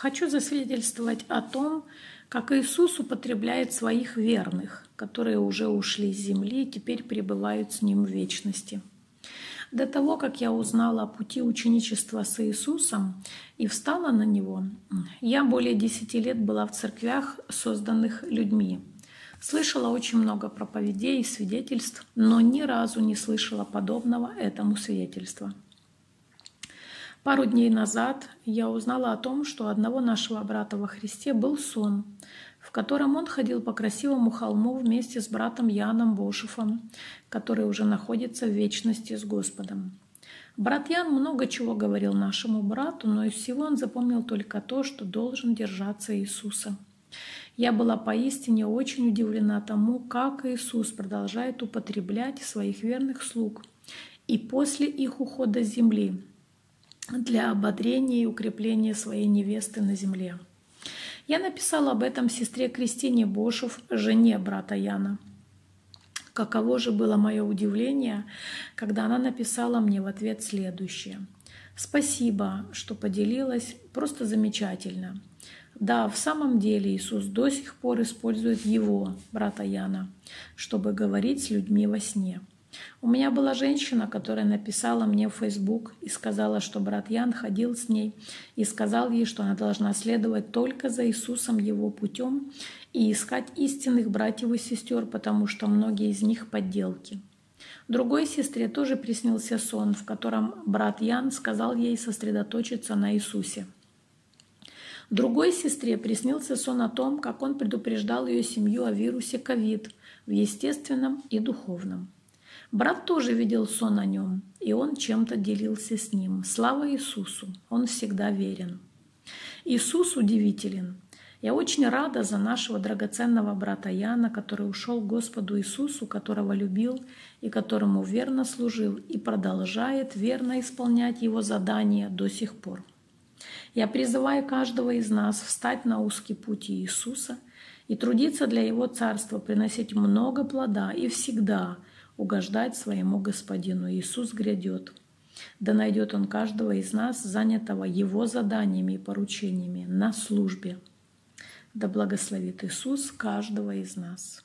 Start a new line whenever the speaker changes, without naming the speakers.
Хочу засвидетельствовать о том, как Иисус употребляет своих верных, которые уже ушли с земли и теперь пребывают с Ним в вечности. До того, как я узнала о пути ученичества с Иисусом и встала на него, я более десяти лет была в церквях, созданных людьми. Слышала очень много проповедей и свидетельств, но ни разу не слышала подобного этому свидетельства. Пару дней назад я узнала о том, что одного нашего брата во Христе был сон, в котором он ходил по красивому холму вместе с братом Яном Бошефом, который уже находится в вечности с Господом. Брат Ян много чего говорил нашему брату, но из всего он запомнил только то, что должен держаться Иисуса. Я была поистине очень удивлена тому, как Иисус продолжает употреблять своих верных слуг и после их ухода с земли для ободрения и укрепления своей невесты на земле. Я написала об этом сестре Кристине Бошев, жене брата Яна. Каково же было мое удивление, когда она написала мне в ответ следующее. «Спасибо, что поделилась, просто замечательно. Да, в самом деле Иисус до сих пор использует его, брата Яна, чтобы говорить с людьми во сне. У меня была женщина, которая написала мне в Facebook и сказала, что брат Ян ходил с ней и сказал ей, что она должна следовать только за Иисусом его путем и искать истинных братьев и сестер, потому что многие из них подделки. Другой сестре тоже приснился сон, в котором брат Ян сказал ей сосредоточиться на Иисусе. Другой сестре приснился сон о том, как он предупреждал ее семью о вирусе ковид в естественном и духовном. Брат тоже видел сон о нем, и он чем-то делился с ним. Слава Иисусу! Он всегда верен. Иисус удивителен. Я очень рада за нашего драгоценного брата Яна, который ушел к Господу Иисусу, которого любил и которому верно служил и продолжает верно исполнять его задания до сих пор. Я призываю каждого из нас встать на узкий путь Иисуса и трудиться для Его Царства, приносить много плода и всегда – угождать своему Господину. Иисус грядет. Да найдет Он каждого из нас, занятого Его заданиями и поручениями на службе. Да благословит Иисус каждого из нас.